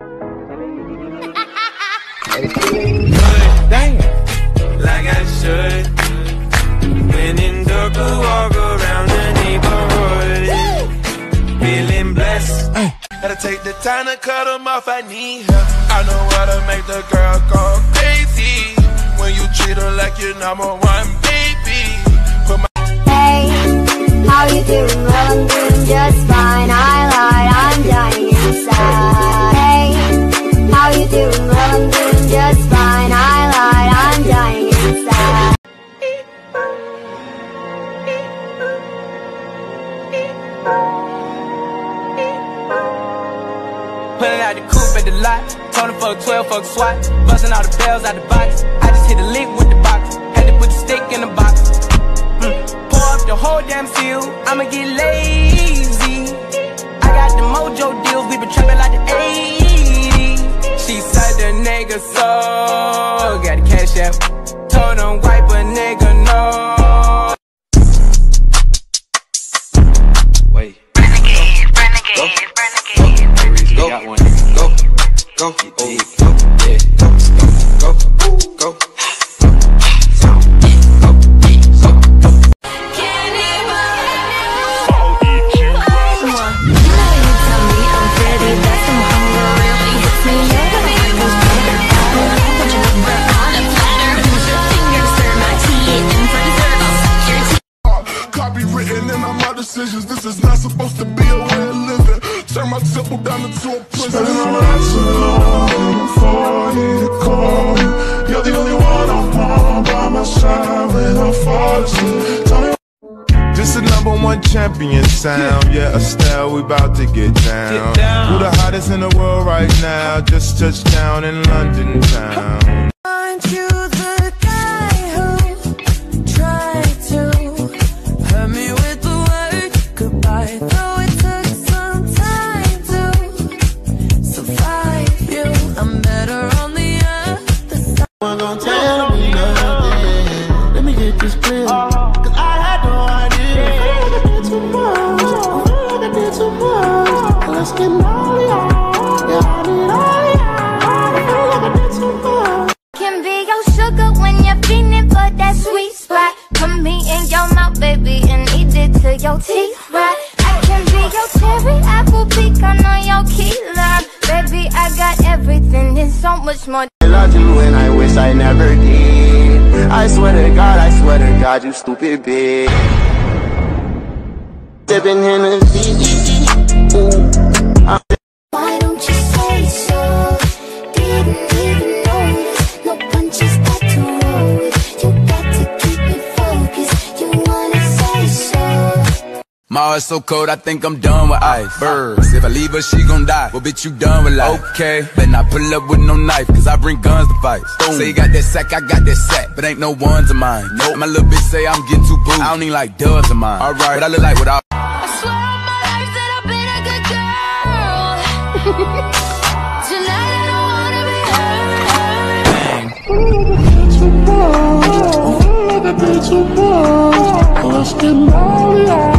Damn. Like I should. When in dark, walk around the neighborhood. Feeling blessed. Gotta take the time to cut them off, I need help. I know how to make the girl go crazy. When you treat her like your number one baby. Put my Hey, how you doing? Well, I'm doing just fine. I lied, I'm dying inside. You I'm doing just fine. I lied, I'm dying inside. Pulling out the coupe at the lot. Told him fuck 12, fuck SWAT. Busting all the bells out the box. I just hit a lick with the box. Had to put the stick in the box. Mm. Pour up the whole damn seal. I'ma get lazy. Nigga so. Got the cash out. Told him wipe a nigga no. Wait. Go. Go. Got one. Go. Go. Oh, go. Yeah. Go. My temple down into a prison. Spending all nights alone for you to call me. You're the only one I want by my side when I fall asleep. Tell me This is number one champion sound. Yeah, Estelle, we about to get down. down. Who the hottest in the world right now? Just touched down in London town. You're for that sweet spot. Put me in your mouth, baby, and eat it till your teeth rot. I can be your cherry apple pecan on your key lime. Baby, I got everything and so much more. I loved you and I wish I never did. I swear to God, I swear to God, you stupid bitch. Sipping Hennessy, My heart's so cold, I think I'm done with ice. Birds, if I leave her, she gon' die. Well, bitch, you done with life. Okay, better not pull up with no knife, cause I bring guns to fight. Say you got that sack, I got that sack, but ain't no ones of mine. Nope. My little bitch say I'm getting too boo. I don't even like dubs of mine. Alright, but I look like what I swear on my life that I've been a good girl. Tonight I don't wanna be hurt. I feel like I did too much. Let's get gnarly.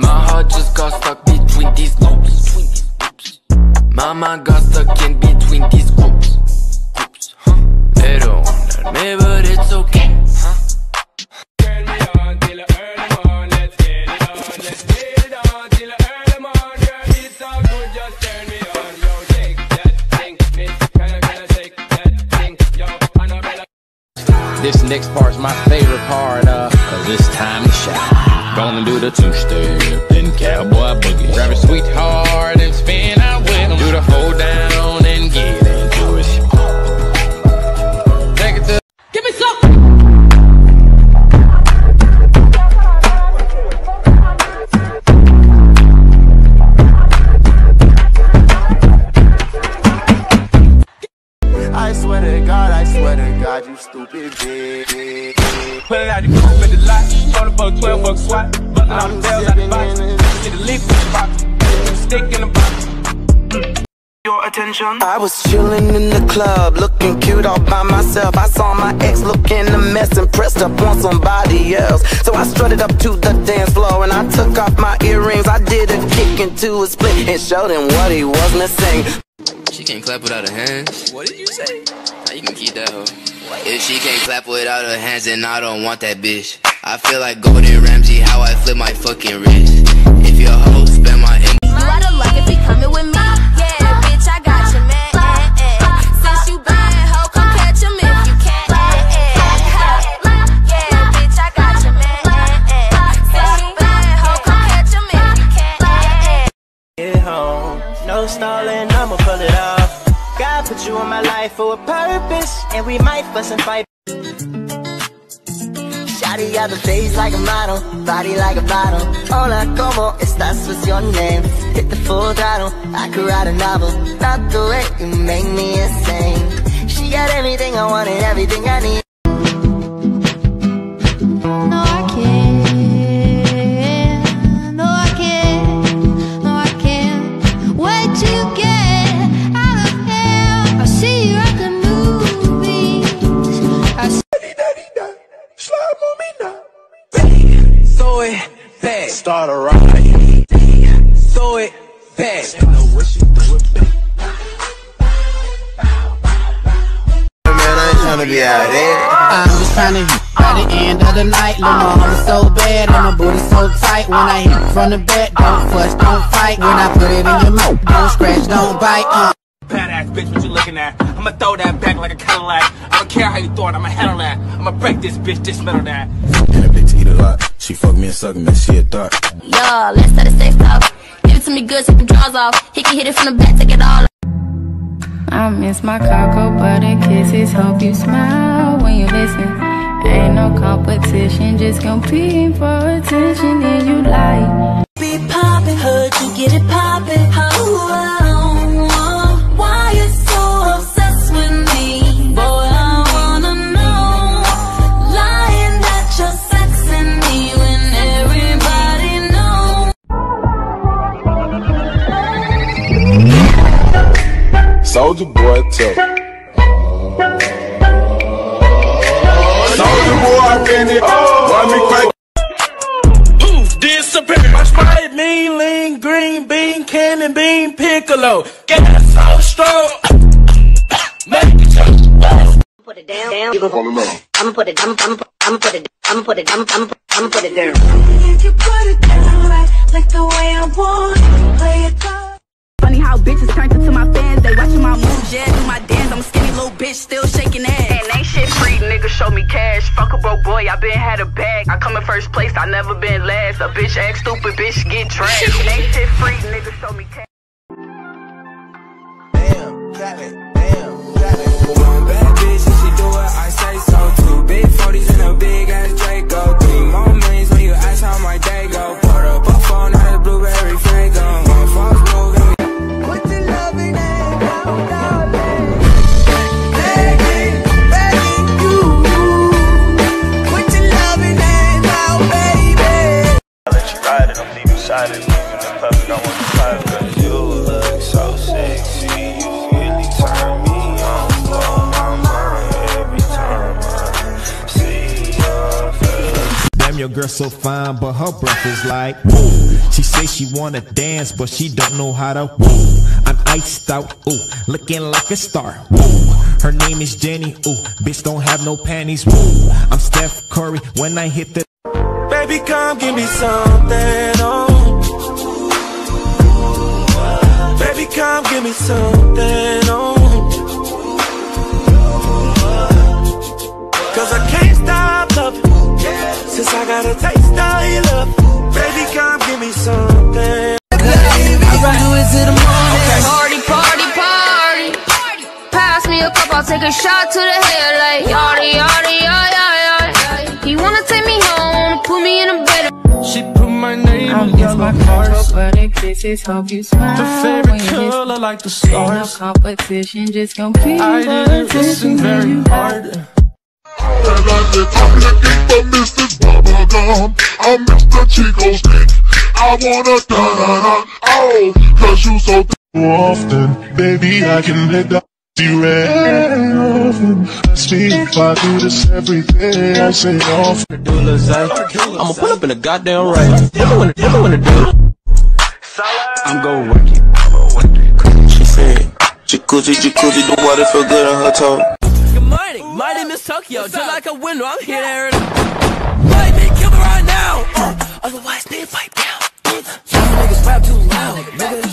My heart just got stuck between these loops. My mind got stuck in between these groups. groups? They don't want me, but it's okay. This next part's my favorite part, uh, cause it's time to shine. Gonna do the two-step, then cowboy boogie. Grab a sweetheart and spin out with 'em. Do the hold down and get into it. Take it to Give me some. I swear to God, I swear to God, you stupid bitch. Pulling out the coupe at the lot. Told him fuck 12, fuck SWAT. Busting all the bells out the box. Hit a lick with the box. Put the stick in the box. Mm. your attention. I was chilling in the club, looking cute all by myself. I saw my ex looking a mess and pressed up on somebody else. So I strutted up to the dance floor and I took off my earrings. I did a kick into a split and showed him what he was missing. She can't clap without her hands. What did you say? Now you can keep that hoe. If she can't clap without her hands, then I don't want that bitch. I feel like Gordon Ramsay, how I flip my fucking wrist. If your hoe spend my M- You out of luck if he coming with me. Yeah, bitch, I got you, man. Eh, eh. Since you bad, hoe, come catch him if you can. Eh, yeah, bitch, I got you, man. Since you bad, hoe, come catch him if you can. Get home, no stalling, I'ma pull it off. God put you in my life for a purpose, and we might fuss and fight. Shotty got the face like a model, body like a bottle. Hola, como estás? What's your name? Hit the full throttle, I could write a novel. Not the way you make me insane. She got everything I wanted, everything I need. Throw it back. Start a riot. Throw it back. Man, I ain't tryna be out there. I'm just trying to hit by the end of the night. Lil' mama so bad and my booty so tight. When I hit from the back, don't fuss, don't fight. When I put it in your mouth, don't scratch, don't bite. Uh. Fat ass bitch, what you looking at? I'ma throw that back like a Cadillac. I don't care how you throw it, I'ma handle that. I'ma break this bitch, dismantle that. And a bitch eat a lot. She fuck me and suck me, she a thought. Yo, let's start the sex talk. Give it to me good, take the drawers off. He can hit it from the back, take it all. I miss my cocoa butter kisses. Hope you smile when you listen. Ain't no competition, just competing for attention. And you like. Be poppin', heard you get it poppin'. Oh, Soldier boy, tough. Soldier boy, I been it. Run me crazy. Who disappeared? My sprite, mean, lean, green bean, cannon bean, piccolo. Gas so strong. Make it jump. put it down, down. You gon' fall in love. I'ma put it, I'ma, I'ma, I'ma put it, I'ma put it, I'ma, I'ma, I'ma put it down. If you put it down right, like the way I want, play it down. Funny how bitches turned into my fans. They watching my moves, yeah, do my dance. I'm a skinny little bitch, still shaking ass. And ain't shit free, nigga show me cash. Fuck a broke boy, I been had a bag. I come in first place, I never been last. A bitch act stupid, bitch get trashed. ain't shit free, nigga show me cash. Bad your girl so fine, but her breath is like woo. She say she wanna dance, but she don't know how to woo. I'm iced out, ooh, looking like a star. Woo. Her name is Jenny, ooh, bitch don't have no panties. Woo. I'm Steph Curry when I hit the. Baby, come give me something, oh. Baby, come give me something, oh. Got a taste of your love. Baby, come give me something. I'll do it till the morning. Party, party, party. Pass me a cup, I'll take a shot to the head like yada, yada, yada, yada. He wanna take me home, wanna put me in a bed. She put my name I in miss yellow my hearts. cocoa kisses. Hope you smile The favorite color like the Ain't no competition, just compete I didn't listen attention. very You hard. bubblegum. I'm Mr. Chico. I wanna da da da. Oh, cause you so often. Baby, I can let that you often. Ask me if I do this every day. I say often. I'ma pull up in a goddamn race. Tell me when to, do. I'm gon' work it. She said, Jacuzzi, jacuzzi, the water feel good on her toe. Is Tokyo. Just like a window, I'm here to air it. Might be kill me right now. Uh, otherwise, to pipe down. Y'all niggas rap too loud, nigga. What's?